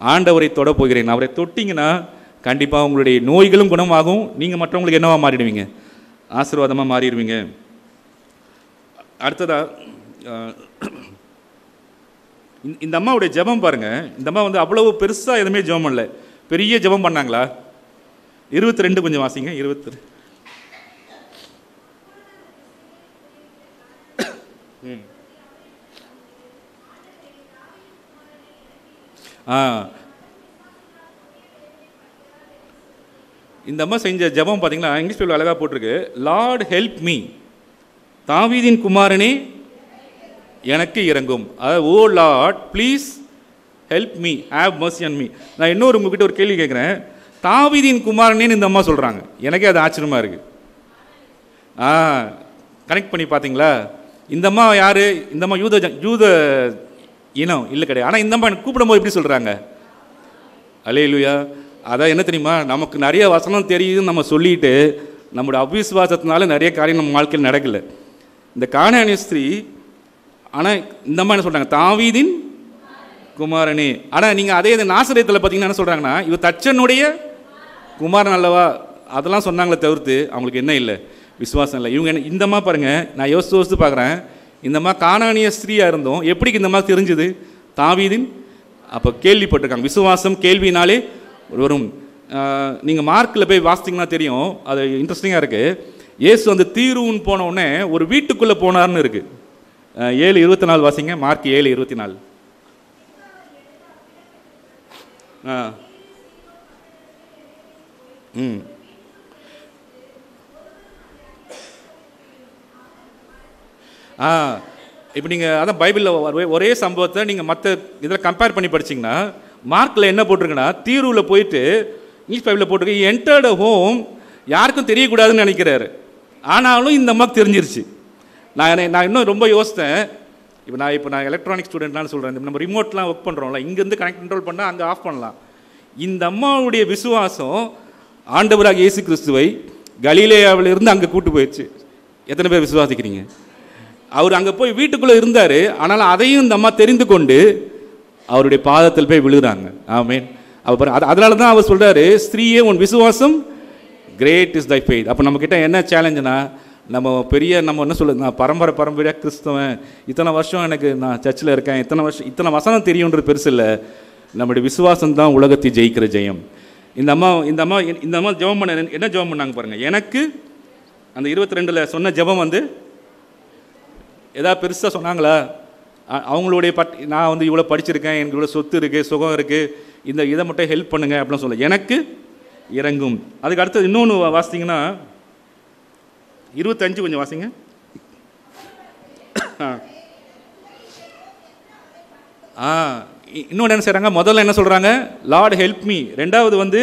A: ஆண்டவரை தொட போகிறேன். அவரை தொட்டிங்கன்னா கண்டிப்பாக உங்களுடைய நோய்களும் குணமாகும். நீங்கள் மற்றவங்களுக்கு என்னவா மாறிடுவீங்க? ஆசீர்வாதமாக மாறிடுவீங்க. அடுத்ததாக இந்த- இந்த அம்மாவுடைய ஜெபம் பாருங்கள் இந்த அம்மா வந்து அவ்வளவு பெருசாக எதுவுமே ஜெபம் பண்ணல. பெரிய ஜெபம் பண்ணாங்களா? இருபத்தி ரெண்டு கொஞ்சம் வாசிங்க. இருபத்தி ம். இந்த அம்மா செஞ்ச ஜெபம் பார்த்தீங்கன்னா இங்கிலீஷ் பேர் அழகாக போட்டிருக்கு. லார்ட் ஹெல்ப் மீ தாவீதின் குமாரனே எனக்கு இறங்கும். அதாவது O Lord please help me have mercy on me நான் இன்னொரு உங்ககிட்ட ஒரு கேள்வி கேட்குறேன் தாவீதின் குமாரனேன்னு இந்த அம்மா சொல்கிறாங்க எனக்கே அது ஆச்சரியமாக இருக்குது ஆ கனெக்ட் பண்ணி பார்த்தீங்களா இந்த அம்மா யார்? இந்த அம்மா யூத ஜ- இனம் இல்லை கிடையாது. ஆனால் இந்த அம்மா கூப்பிடும்போது எப்படி சொல்கிறாங்க அலையிலுயா அதான் என்ன தெரியுமா? நமக்கு நிறைய வசனம் தெரியுதுன்னு நம்ம சொல்லிட்டு நம்மளோட அவிசுவாசத்தினால நிறைய காரியம் நம்ம வாழ்க்கையில் நடக்கல. இந்த காணானிய ஸ்திரீ ஆனால் இந்த மாதிரி என்ன சொல்கிறாங்க தாவீதின் குமாரனே. ஆனால் நீங்கள் அதே இது நாசரியத்தில் பார்த்தீங்கன்னா என்ன சொல்கிறாங்கன்னா இவ தச்சனுடைய குமாரன் அல்லவா? அதெல்லாம் சொன்னாங்களே தவிர்த்து அவங்களுக்கு என்ன இல்லை? விசுவாசம் இல்லை. இவங்க என்ன இந்த பாருங்கள் நான் யோசித்து யோசித்து பார்க்குறேன் இந்த மாதிரி காணானிய ஸ்திரீயாக இருந்தோம். எப்படி இந்த மாதிரி தெரிஞ்சுது? தாவீதின் அப்போ கேள்விப்பட்டிருக்காங்க. விசுவாசம் கேள்வினாலே வரும் நீங்கள் மார்க்கில் போய் வாசித்தீங்கன்னா தெரியும். அது இன்ட்ரெஸ்டிங்காக இருக்குது இயேசு அந்த தீருவுன்னு போன உடனே ஒரு வீட்டுக்குள்ளே போனார்னு இருக்குது ஏழு இருபத்தி நாலு வாசிங்க. மார்க் ஏழு இருபத்தி நாலு ஆ. ம். ஆ இப்போ நீங்கள் அதான் பைபிளில் ஒரே சம்பவத்தை நீங்கள் மற்ற இதில் கம்பேர் பண்ணி படிச்சீங்கன்னா மார்க்கில் என்ன போட்டிருக்குன்னா தீருவில் போயிட்டு இங்கிலீஷ் பைபிளில் போட்டிருக்கு என்டர்ட் ஹோம் யாருக்கும் தெரியக்கூடாதுன்னு நினைக்கிறாரு. ஆனாலும் இந்த அம்மாவுக்கு தெரிஞ்சிருச்சு. நான் நான் இன்னும் ரொம்ப யோசித்தேன். இப்போ நான் இப்போ நான் எலக்ட்ரானிக் ஸ்டூடெண்ட்லாம் சொல்கிறேன் நம்ம ரிமோட்லாம் ஒர்க் பண்ணுறோம்ல இங்கேருந்து கனெக்ட் கண்ட்ரோல் பண்ணால் அங்கே ஆஃப் பண்ணலாம். இந்த அம்மாவுடைய விசுவாசம் ஆண்டவராக இயேசு கிறிஸ்துவை கலீலேயாவிலிருந்து அங்கே கூட்டு போயிடுச்சு. எத்தனை பேர் விசுவாசிக்கிறீங்க? அவர் அங்கே போய் வீட்டுக்குள்ளே இருந்தார். ஆனால் அதையும் இந்த அம்மா தெரிந்து கொண்டு அவருடைய பாதத்தில் போய் விழுகிறாங்க. ஆமீன். அவர் அது அதனால தான் அவர் சொல்கிறாரு ஸ்திரீயே உன் விசுவாசம் கிரேட் இஸ் தை ஃபெய்த் அப்போ நம்மக்கிட்ட என்ன சேலஞ்சுனா நம்ம பெரிய நம்ம என்ன சொல்லுது நான் பரம்பரை பரம்பரையாக கிறிஸ்தவன். இத்தனை வருஷம் எனக்கு நான் சர்ச்சில் இருக்கேன். இத்தனை வருஷம் இத்தனை வசனம் தெரியுன்றது பெருசு இல்லை. நம்முடைய விசுவாசம் தான் உலகத்தை ஜெயிக்கிற ஜெயம். இந்த அம்மா இந்த அம்மா இந்த அம்மா ஜெபம் பண்ண என்ன ஜெபம் பண்ணாங்க பாருங்கள் எனக்கு அந்த இருபத்தி ரெண்டில் சொன்ன ஜெபம் வந்து ஏதாவது பெருசாக சொன்னாங்களா? அவங்களுடைய பட் நான் வந்து இவ்வளோ படிச்சிருக்கேன் எனக்கு இவ்வளோ சொத்து இருக்குது சுகம் இருக்குது இந்த இதை மட்டும் ஹெல்ப் பண்ணுங்க அப்படின்னு சொல்ல எனக்கு இறங்கும். அதுக்கு அடுத்தது இன்னொன்று வாசித்தீங்கன்னா இருபத்தஞ்சு கொஞ்சம் வாசிங்க. ஆ. இன்னொன்று என்ன செய்கிறாங்க முதல்ல என்ன சொல்கிறாங்க லார்ட் ஹெல்ப் மீ ரெண்டாவது வந்து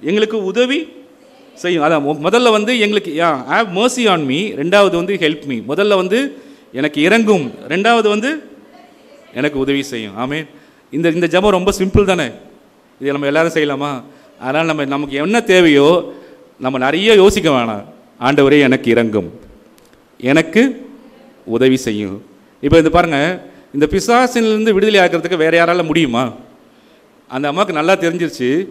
A: எங்களுக்கு உதவி செய்யும். அதான் முதல்ல வந்து எங்களுக்கு yeah have mercy on me ரெண்டாவது வந்து ஹெல்ப் மீ முதல்ல வந்து எனக்கு இறங்கும். ரெண்டாவது வந்து எனக்கு உதவி செய்யும். ஆமென். இந்த இந்த ஜபம் ரொம்ப சிம்பிள் தானே? இதை நம்ம எல்லாரும் செய்யலாமா? அதனால் நம்ம நமக்கு என்ன தேவையோ நம்ம நிறைய யோசிக்க வேணாம். ஆண்டவரே எனக்கு இறங்கும். எனக்கு உதவி செய்யும். இப்போ இது பாருங்கள் இந்த பிசாசிலிருந்து விடுதலை ஆக்கிறதுக்கு வேறு யாரால முடியுமா? அந்த அம்மாவுக்கு நல்லா தெரிஞ்சிருச்சு.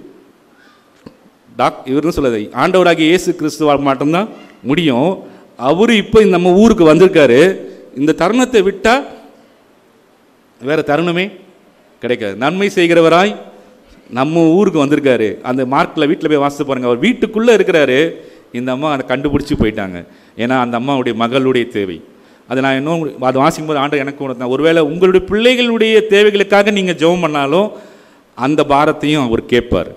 A: டாக் இவர்னு சொல்லாது ஆண்டவராகிய இயேசு கிறிஸ்துவால் மட்டும்தான் முடியும். அவர் இப்போ நம்ம ஊருக்கு வந்திருக்காரு. இந்த தருணத்தை விட்டால் வேறு தருணமே கிடைக்காது. நன்மை செய்கிறவராய் நம்ம ஊருக்கு வந்திருக்காரு. அந்த மார்க்கில் வீட்டில் போய் வாசித்து பாருங்கள் அவர் வீட்டுக்குள்ளே இருக்கிறாரு. இந்த அம்மா அதை கண்டுபிடிச்சி போயிட்டாங்க. ஏன்னா அந்த அம்மாவுடைய மகளுடைய தேவை. அதை நான் இன்னும் அது வாசிக்கும் போது ஆண்டு எனக்கு உணர்த்தேன் ஒருவேளை உங்களுடைய பிள்ளைகளுடைய தேவைகளுக்காக நீங்கள் ஜெபம் பண்ணாலும் அந்த பாரத்தையும் அவர் கேட்பார்.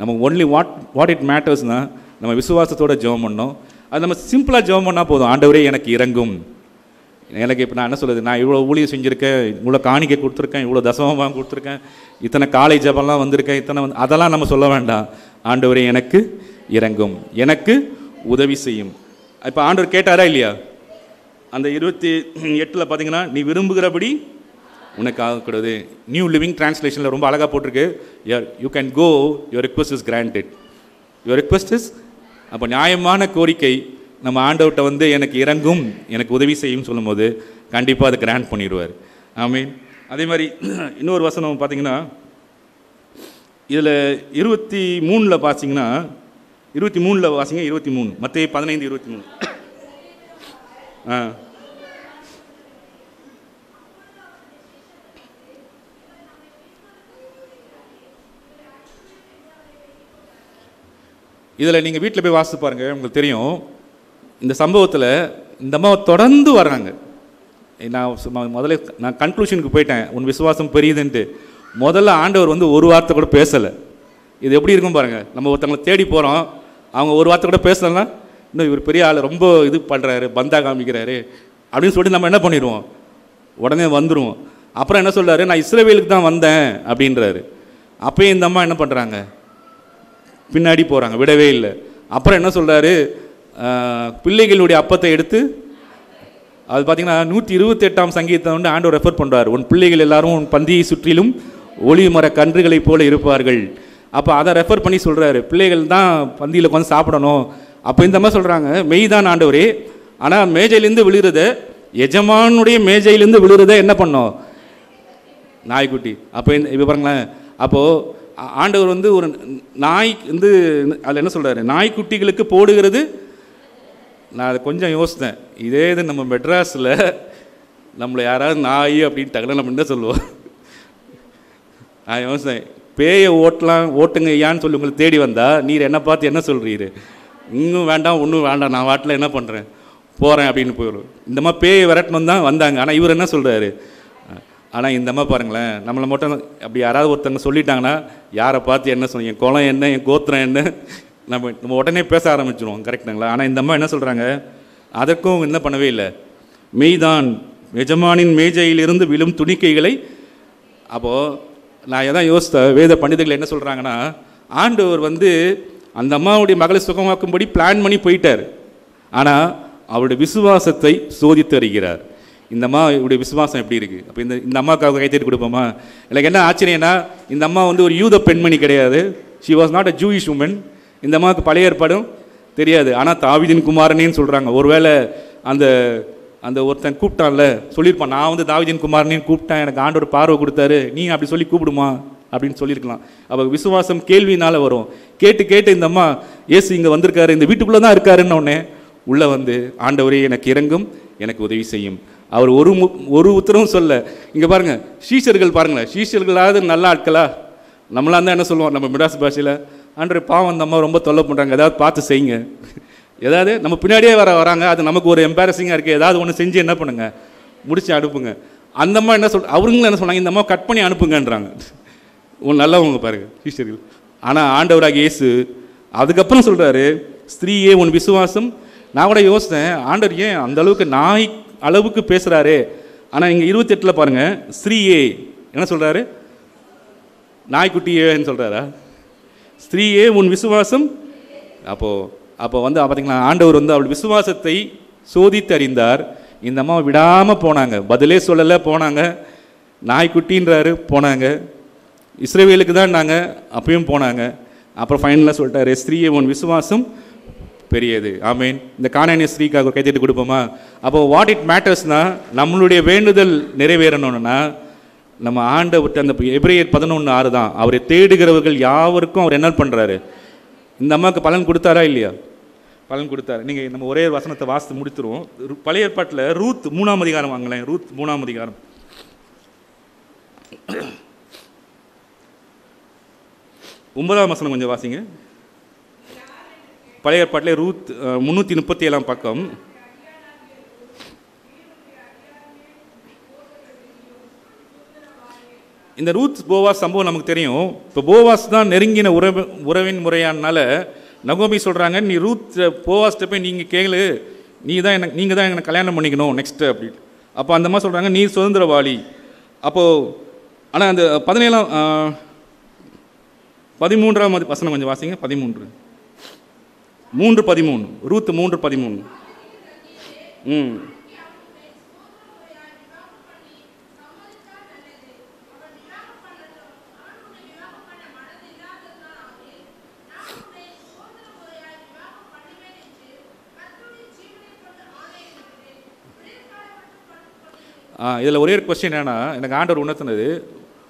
A: நம்ம ஒன்லி வாட் வாட் இட் மேட்டர்ஸ்னா நம்ம விசுவாசத்தோட ஜெபம் பண்ணோம். அது நம்ம சிம்பிளாக ஜெபம் பண்ணால் போதும். ஆண்டவரே எனக்கு இறங்கும். எனக்கு இப்போ நான் என்ன சொல்லுது நான் இவ்வளோ ஊழியம் செஞ்சுருக்கேன். இவ்வளோ காணிக்கை கொடுத்துருக்கேன். இவ்வளோ தசமமாக கொடுத்துருக்கேன். இத்தனை காலை ஜபம்லாம் வந்திருக்கேன். இத்தனை வந்து அதெல்லாம் நம்ம சொல்ல வேண்டாம். ஆண்டவரே எனக்கு இறங்கும். எனக்கு உதவி செய்யும். இப்போ ஆண்டவர் கேட்டாரா இல்லையா? அந்த இருபத்தி எட்டில் பார்த்தீங்கன்னா நீ விரும்புகிறபடி உனக்கு ஆகக்கூடாது நியூ லிவிங் டிரான்ஸ்லேஷனில் ரொம்ப அழகாக போட்டிருக்கு. You can go your request is granted your request is அப்போ நியாயமான கோரிக்கை நம்ம ஆண்டவர்கிட்ட வந்து எனக்கு இறங்கும் எனக்கு உதவி செய்யும் சொல்லும்போது கண்டிப்பாக அதை கிராண்ட் பண்ணிடுவார். ஐ மீன் அதே மாதிரி இன்னொரு வசனம் பார்த்தீங்கன்னா இதில் இருபத்தி மூணில் பார்த்தீங்கன்னா இருபத்தி மூணில் வாசிங்க இருபத்தி மூணு. மற்ற பதினைந்து இருபத்தி மூணு. ஆ. இதில் நீங்கள் வீட்டில் போய் வாசித்து பாருங்கள் உங்களுக்கு தெரியும். இந்த சம்பவத்தில் இந்த அம்மா தொடர்ந்து வர்றாங்க. நான் சும்மா முதல்ல நான் கன்க்ளூஷனுக்கு போயிட்டேன். உன் விசுவாசம் பெரியதுன்ட்டு. முதல்ல ஆண்டவர் வந்து ஒரு வார்த்தை கூட பேசலை. இது எப்படி இருக்கும் பாருங்கள் நம்ம ஒருத்தவங்களை தேடி போகிறோம் அவங்க ஒரு வார்த்தை கூட பேசலன்னா இன்னும் இவர் பெரிய ஆள் ரொம்ப இது பண்ணுறாரு பந்தா காமிக்கிறாரு. அப்படின்னு சொல்லிட்டு நம்ம என்ன பண்ணிடுவோம்? உடனே வந்துடுவோம் அப்புறம் என்ன சொல்கிறாரு நான் இஸ்ரேவேலுக்கு தான் வந்தேன். அப்படின்றாரு. அப்போயும் இந்த அம்மா என்ன பண்ணுறாங்க பின்னாடி போகிறாங்க விடவே இல்லை. அப்புறம் என்ன சொல்கிறாரு பிள்ளைகளுடைய அப்பத்தை எடுத்து அது பார்த்தீங்கன்னா நூற்றி இருபத்தெட்டாம் சங்கீதத்தை வந்து ஆண்டவர் ரெஃபர் பண்ணுறார் உன் பிள்ளைகள் எல்லாரும் உன் பந்தியை சுற்றிலும் ஒளி மர கன்றுகளைப் போல இருப்பார்கள். அப்போ அதை ரெஃபர் பண்ணி சொல்கிறாரு பிள்ளைகள் தான் பந்தியில் உட்காந்து சாப்பிடணும். அப்போ இந்த மாதிரி சொல்கிறாங்க மெய்தான் ஆண்டவரே ஆனால் மேஜையிலேருந்து விழுகிறத எஜமானுடைய மேஜையிலேருந்து விழுகிறத என்ன பண்ணோம் நாய்க்குட்டி. அப்போ இந்த இப்போ பாருங்களேன். அப்போது ஆண்டவர் வந்து ஒரு நாய் வந்து அதில் என்ன சொல்கிறாரு நாய்க்குட்டிகளுக்கு போடுகிறது. நான் அதை கொஞ்சம் யோசித்தேன். இதே இது நம்ம மெட்ராஸில் நம்மளை யாராவது நாய் அப்படின்னு டக்குனு நம்ம என்ன சொல்லுவோம். நான் யோசித்தேன் பேயை ஓட்டலாம் ஓட்டுங்க ஐயான்னு சொல்லி உங்களை தேடி வந்தால் நீர் என்ன பார்த்து என்ன சொல்கிறீரு இன்னும் வேண்டாம் ஒன்றும் வேண்டாம் நான் வாட்டில் என்ன பண்ணுறேன் போகிறேன் அப்படின்னு போயிடும். இந்த மாதிரி பேயை விரட்டணும் தான் வந்தாங்க. ஆனால் இவர் என்ன சொல்கிறாரு ஆனால் இந்த அம்மா பாருங்களேன் நம்மளை மட்டும் அப்படி யாராவது ஒருத்தவங்க சொல்லிட்டாங்கன்னா யாரை பார்த்து என்ன சொன்னீங்க என் குளம் என்ன என் கோத்திரம் என்ன நம்ம நம்ம உடனே பேச ஆரம்பிச்சிருவோம் கரெக்டுங்களா ஆனால் இந்த அம்மா என்ன சொல்கிறாங்க அதற்கும் என்ன பண்ணவே இல்லை. மெய்தான் எஜமானின் மேஜையிலிருந்து விழும் துணிக்கைகளை அப்போது நான் எதான் யோசித்த வேத பண்டிதர்கள் என்ன சொல்கிறாங்கன்னா ஆண்டவர் வந்து அந்த அம்மாவுடைய மகளை சுகமாக்கும்படி பிளான் பண்ணி போயிட்டார். ஆனால் அவருடைய விசுவாசத்தை சோதித்து வருகிறார் இந்த அம்மாவுடைய விசுவாசம் எப்படி இருக்குது அப்போ இந்த இந்த அம்மாவுக்காக கைத்தேடி கொடுப்போமா? எனக்கு என்ன ஆச்சரியம்னா இந்த அம்மா வந்து ஒரு யூத பெண்மணி கிடையாது. She was not a Jewish woman இந்த அம்மாவுக்கு பழைய ஏற்பாடும் தெரியாது. ஆனால் தாவிதின் குமாரனேன்னு சொல்கிறாங்க ஒருவேளை அந்த அந்த ஒருத்தன் கூப்பிட்டான்ல சொல்லியிருப்பான். நான் வந்து தாவிதின் குமாரனேன்னு கூப்பிட்டேன். எனக்கு ஆண்டவர் பார்வை கொடுத்தாரு. நீ அப்படி சொல்லி கூப்பிடுமா? அப்படின்னு சொல்லியிருக்கலாம். அப்போ விசுவாசம் கேள்வினால் வரும். கேட்டு கேட்டு இந்த அம்மா ஏசு இங்கே வந்திருக்காரு. இந்த வீட்டுக்குள்ளே தான் இருக்காருன்னு உடனே உள்ளே வந்து ஆண்டவரே எனக்கு இறங்கும். எனக்கு உதவி செய்யும். அவர் ஒரு மு- ஒரு உத்தரவும் சொல்ல. இங்கே பாருங்க சீஷர்கள் பாருங்களேன் சீஷர்களாவது நல்ல ஆட்களா? நம்மளா இருந்தால் என்ன சொல்லுவோம் நம்ம மிடாஸ் பாஷையில்? ஆண்டவர் பாவம் அந்த அம்மா ரொம்ப தொல்லை பண்ணுறாங்க ஏதாவது பார்த்து செய்யுங்க. ஏதாவது நம்ம பின்னாடியே வர வராங்க அது நமக்கு ஒரு எம்பாரசிங்காக இருக்குது ஏதாவது ஒன்று செஞ்சு என்ன பண்ணுங்கள் முடிச்சு அனுப்புங்க. அந்த அம்மா என்ன சொல் அவங்களும் என்ன சொன்னாங்க இந்த அம்மா கட் பண்ணி அனுப்புங்கன்றாங்க. உன் நல்லவங்க பாருங்கள் சீஷர்கள். ஆனால் ஆண்டவராக இயேசு அதுக்கப்புறம் சொல்கிறாரு ஸ்திரீயே உன் விசுவாசம். நான் கூட யோசித்தேன் ஆண்டவர் ஏன் அந்த அளவுக்கு நாய் அளவுக்கு பேசுகிறாரே ஆனால் இங்கே இருபத்தெட்டில் பாருங்கள் ஸ்ரீயே என்ன சொல்கிறாரு நாய்க்குட்டியேன்னு சொல்கிறாரா ஸ்ரீயே உன் விசுவாசம்? அப்போது அப்போ வந்து பார்த்தீங்களா ஆண்டவர் வந்து அவள் விசுவாசத்தை சோதித்து அறிந்தார். இந்த அம்மா விடாமல் போனாங்க. பதிலே சொல்லலை போனாங்க. நாய்க்குட்டின்றாரு போனாங்க. இஸ்ரேவேலுக்கு தான் நாங்கள் அப்பயும் போனாங்க. அப்புறம் ஃபைனலாக சொல்லிட்டாரு ஸ்ரீயே உன் விசுவாசம்? பெரியது. ஆமீன். இந்த காணானிய ஸ்ரீக்காக கைத்திட்டு கொடுப்போமா? அப்போ வாட் இட் மேட்டர்ஸ்னா நம்மளுடைய வேண்டுதல் நிறைவேறணும்னா நம்ம ஆண்டவர்கிட்ட அந்த எப்ரியர் பதினொன்று ஆறு தான். அவரை தேடுகிறவர்கள் யாவருக்கும் அவர் என்ன பண்ணுறாரு இந்த அம்மாவுக்கு பலன் கொடுத்தாரா இல்லையா? பலன் கொடுத்தாரு. நீங்கள் நம்ம ஒரே வசனத்தை வாசித்து முடித்துருவோம். பழைய ஏற்பாட்டில் ரூத் மூணாம் அதிகாரம் வாங்கலேன். ரூத் மூணாம் அதிகாரம். ஒன்பதாம் வசனம் கொஞ்சம் வாசிங்க. பழைய பாட்டிலே ரூத் முந்நூற்றி முப்பத்தி ஏழாம் பக்கம். இந்த ரூத் போவாஸ் சம்பவம் நமக்கு தெரியும். இப்போ போவாஸ் தான் நெருங்கின உறவு உறவின் முறையானால நகோமி சொல்கிறாங்க நீ ரூத் போவாஸ்ட்ட போய் நீங்கள் கேளு. நீ தான் எனக்கு நீங்கள் தான் எனக்கு கல்யாணம் பண்ணிக்கணும் நெக்ஸ்ட்டு அப்படின்னு. அப்போ அந்த மாதிரி சொல்கிறாங்க நீ சுதந்திரவாளி. அப்போது ஆனால் அந்த பதினேழாம் பதிமூன்றாம் வசனம் கொஞ்சம் வாசிங்க பதிமூன்று. மூன்று பதிமூணு. ரூத் மூன்று பதிமூணு. ம். இதில் ஒரே ஒரு கொஸ்டின் என்னன்னா எனக்கு ஆண்டவர் உணர்த்தினது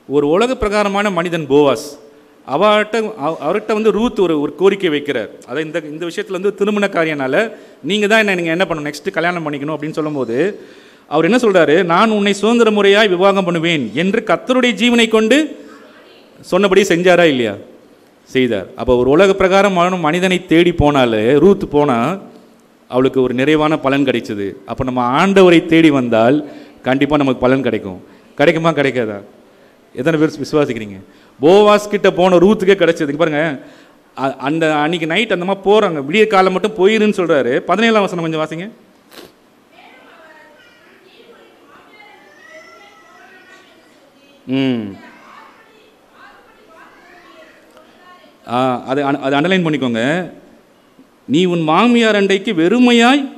A: ஒரு உலக பிரகாரமான மனிதன் போவாஸ். அவர்கிட்ட அவ- அவர்கிட்ட வந்து ரூத் ஒரு ஒரு கோரிக்கை வைக்கிறார். அதை இந்த இந்த விஷயத்தில் வந்து திருமண காரியனால் நீங்கள் தான் என்ன நீங்கள் என்ன பண்ணணும் நெக்ஸ்ட் கல்யாணம் பண்ணிக்கணும் அப்படின்னு சொல்லும்போது அவர் என்ன சொல்கிறாரு நான் உன்னை சுதந்திர முறையாய் விவாகம் பண்ணுவேன் என்று கத்தருடைய ஜீவனை கொண்டு சொன்னபடி செஞ்சாரா இல்லையா? செய்தார். அப்போ ஒரு உலக பிரகாரம் மனிதனை தேடி போனாலே ரூத் போனால் அவளுக்கு ஒரு நிறைவான பலன் கிடைச்சது. அப்போ நம்ம ஆண்டவரை தேடி வந்தால் கண்டிப்பாக நமக்கு பலன் கிடைக்கும். கிடைக்குமா கிடைக்காதா? எத்தனை பேர் விசுவாசிக்கிறீங்க? போவாஸ் கிட்ட போன ரூத்துக்கே கிடைச்சது. பாருங்க. அ- அந்த அன்னைக்கு நைட் அந்த மாதிரி போகிறாங்க விடிய காலம் மட்டும் போயிருன்னு சொல்கிறாரு பதினேழாம் வசனம் கொஞ்சம் வாசிங்க. ம். அது அது அண்டர்லைன் பண்ணிக்கோங்க. நீ உன் மாமியார் அண்டைக்கு வெறுமையாய்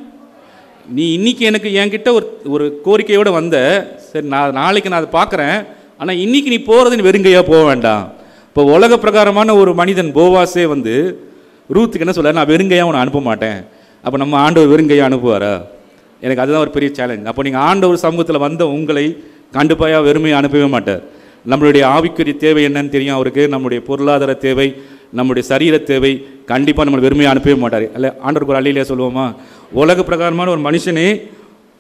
A: நீ இன்னைக்கு எனக்கு என்கிட்ட ஒரு ஒரு கோரிக்கையோடு வந்த. சரி நான் நாளைக்கு நான் அதை பார்க்குறேன். ஆனால் இன்னைக்கு நீ போகிறது நீ வெறுங்கையாக போக வேண்டாம். இப்போ உலக பிரகாரமான ஒரு மனிதன் போவாஸே வந்து ரூத்துக்கு என்ன சொல்ல நான் வெறுங்கையாக உன்னை அனுப்ப மாட்டேன். அப்போ நம்ம ஆண்டவர் வெறுங்கையாக அனுப்புவாரா? எனக்கு அதுதான் ஒரு பெரிய சேலஞ்ச் அப்போ நீங்கள் ஆண்டவர் சமூகத்தில் வந்த உங்களை கண்டிப்பாக வெறுமையை அனுப்பவே மாட்டார். நம்மளுடைய ஆவிக்குரிய தேவை என்னன்னு தெரியும் அவருக்கு. நம்முடைய பொருளாதார தேவை நம்முடைய சரீர தேவை கண்டிப்பாக நம்மளை வெறுமையை அனுப்பவே மாட்டார். இல்லை ஆண்டவருக்கு ஒரு அள்ளியிலே சொல்லுவோமா? உலக பிரகாரமான ஒரு மனுஷனே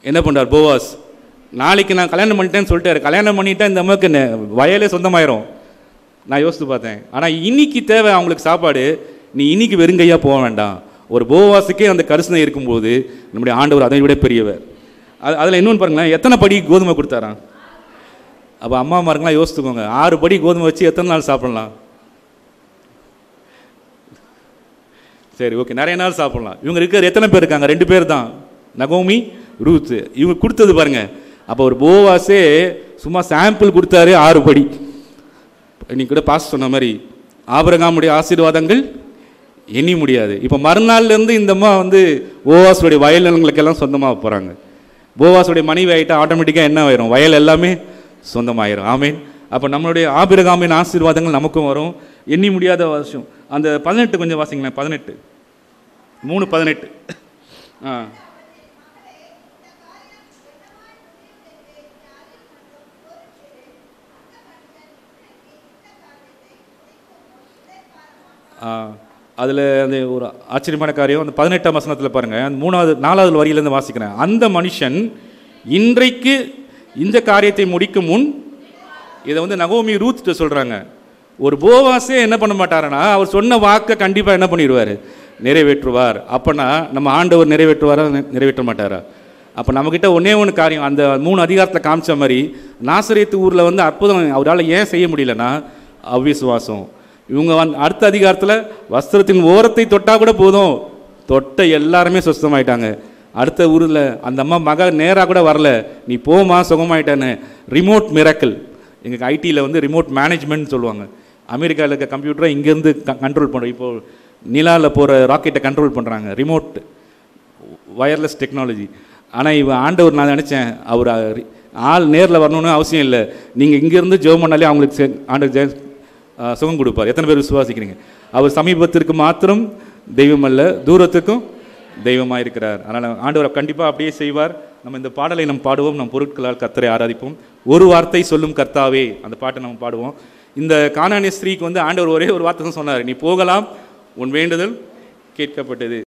A: என்ன பண்ணுறார் போவாஸ். நாளைக்கு நான் கல்யாணம் பண்ணிட்டேன்னு சொல்லிட்டாரு கல்யாணம் பண்ணிட்டேன் இந்த அம்மாவுக்கு வயலே சொந்தமாயிரும். நான் யோசித்து பார்த்தேன். ஆனால் இன்னைக்கு தேவை அவங்களுக்கு சாப்பாடு. நீ இன்னைக்கு வெறுங்கையாக போக வேண்டாம். ஒரு போவாசுக்கே அந்த கரிசனை இருக்கும்போது நம்முடைய ஆண்டவர் அதை விட பெரியவர். அது அதில் இன்னொன்று பாருங்களேன் எத்தனை படி கோதுமை கொடுத்தாராம்? அப்போ அம்மா அம்மாருங்களாம் யோசித்துக்கோங்க. ஆறு படி கோதுமை வச்சு எத்தனை நாள் சாப்பிடலாம்? சரி ஓகே நிறைய நாள் சாப்பிடலாம். இவங்க இருக்கிற எத்தனை பேர் இருக்காங்க? ரெண்டு பேர் தான். நகோமி ரூத்து. இவங்க கொடுத்தது பாருங்கள் அப்போ ஒரு போவாஸே சும்மா சாம்பிள் கொடுத்தாரு ஆறு படி இன்னைக்கு கூட பாஸ் சொன்ன மாதிரி ஆபரகாமுடைய ஆசீர்வாதங்கள் எண்ணி முடியாது. இப்போ மறுநாள்லேருந்து இந்த அம்மா வந்து போவாஸுடைய வயல் நிலங்களுக்கெல்லாம் சொந்தமாக போகிறாங்க போவாஸுடைய மனைவி ஆகிட்டா ஆட்டோமேட்டிக்காக என்ன ஆயிரும்? வயல் எல்லாமே சொந்தமாயிரும். ஆமீன். அப்போ நம்மளுடைய ஆபிரகாமின் ஆசீர்வாதங்கள் நமக்கும் வரும். எண்ணி முடியாத வருஷம் அந்த பதினெட்டு கொஞ்சம் வாசிங்களேன். பதினெட்டு. மூணு பதினெட்டு. ஆ. அதில் அந்த ஒரு ஆச்சரியமான காரியம் அந்த பதினெட்டாம் வசனத்தில் பாருங்கள் அந்த மூணாவது நாலாவது வரியிலேருந்து வாசிக்கிறேன். அந்த மனுஷன் இன்றைக்கு இந்த காரியத்தை முடிக்கும் முன் இதை வந்து நகோமி ரூத்கிட்ட சொல்கிறாங்க ஒரு போவாஸே என்ன பண்ண மாட்டாருன்னா அவர் சொன்ன வாக்கை கண்டிப்பாக என்ன பண்ணிடுவார்? நிறைவேற்றுவார். அப்போனா நம்ம ஆண்டவர் நிறைவேற்றுவாரா நிறைவேற்ற மாட்டாரா? அப்போ நம்மக்கிட்ட ஒன்றே ஒன்று காரியம் அந்த மூணு அதிகாரத்தில் காமிச்ச மாதிரி நாசரியத்து ஊரில் வந்து அற்புதம் அவரால் ஏன் செய்ய முடியலன்னா அவ்விசுவாசம் இவங்க வந் அடுத்த அதிகாரத்தில் வஸ்திரத்தின் ஓரத்தை தொட்டால் கூட போதும். தொட்ட எல்லாருமே சுத்தமாயிட்டாங்க அடுத்த ஊரில் அந்த அம்மா மக நேராக கூட வரல. நீ போமா சுகமாயிட்டான்னு. ரிமோட் மிராக்கிள் எங்கள் ஐடியில் வந்து ரிமோட் மேனேஜ்மெண்ட் சொல்லுவாங்க. அமெரிக்காவில் இருக்க கம்ப்யூட்டரை இங்கேருந்து கண்ட்ரோல் பண்ணுறோம் இப்போது நிலாவில் போகிற ராக்கெட்டை கண்ட்ரோல் பண்ணுறாங்க ரிமோட் வயர்லெஸ் டெக்னாலஜி ஆனால் இவன் ஆண்டவர் நான் நினச்சேன் அவர் ஆள் நேரில் வரணும்னு அவசியம் இல்லை. நீங்கள் இங்கேருந்து ஜெபம் பண்ணாலே அவங்களுக்கு ஆண்டவர் சுகம் கொடுப்பார். எத்தனை பேர் விசுவாசிக்கிறீங்க? அவர் சமீபத்திற்கு மாத்திரம் தெய்வம் அல்ல தூரத்துக்கும் தெய்வமாக இருக்கிறார் அதனால் ஆண்டவர் கண்டிப்பாக அப்படியே செய்வார். நம்ம இந்த பாடலை நம்ம பாடுவோம். நம் பொருட்களால் கத்தரை ஆராதிப்போம். ஒரு வார்த்தை சொல்லும் கர்த்தாவே அந்த பாட்டை நம்ம பாடுவோம். இந்த கானானிய ஸ்திரீக்கு வந்து ஆண்டவர் ஒரே ஒரு வார்த்தை தான் சொன்னார். நீ போகலாம் உன் வேண்டுதல் கேட்கப்பட்டது.